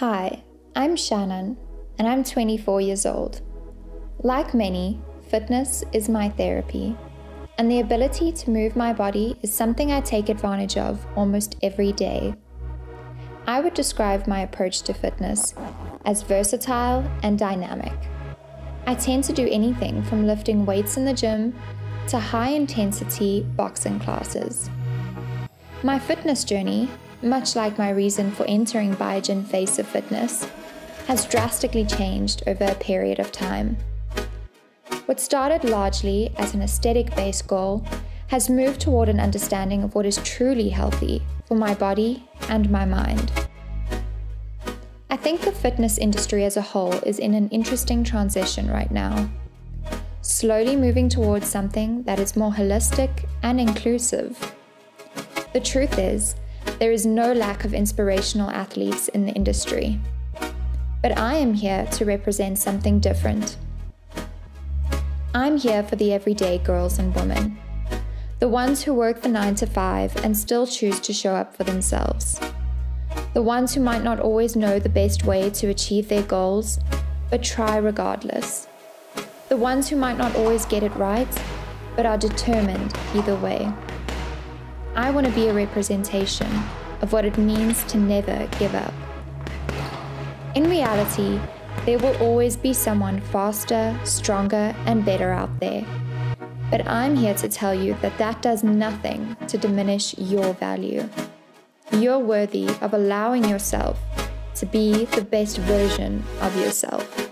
Hi, I'm Shannon, and I'm 24 years old. Like many, fitness is my therapy, and the ability to move my body is something I take advantage of almost every day. I would describe my approach to fitness as versatile and dynamic. I tend to do anything from lifting weights in the gym to high intensity boxing classes. My fitness journey, much like my reason for entering Biogen Face of Fitness, has drastically changed over a period of time. What started largely as an aesthetic based goal has moved toward an understanding of what is truly healthy for my body and my mind. I think the fitness industry as a whole is in an interesting transition right now slowly moving towards something that is more holistic and inclusive. The truth is, there is no lack of inspirational athletes in the industry. But I am here to represent something different. I'm here for the everyday girls and women, the ones who work the 9 to 5 and still choose to show up for themselves, the ones who might not always know the best way to achieve their goals, but try regardless the ones who might not always get it right, but are determined either way. I want to be a representation of what it means to never give up. In reality, there will always be someone faster, stronger, and better out there. But I'm here to tell you that that does nothing to diminish your value. You're worthy of allowing yourself to be the best version of yourself.